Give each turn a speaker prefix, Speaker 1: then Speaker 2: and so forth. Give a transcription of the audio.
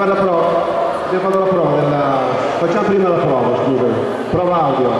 Speaker 1: fare la prova, abbiamo fare la prova, della... facciamo prima la prova, scusa, prova audio.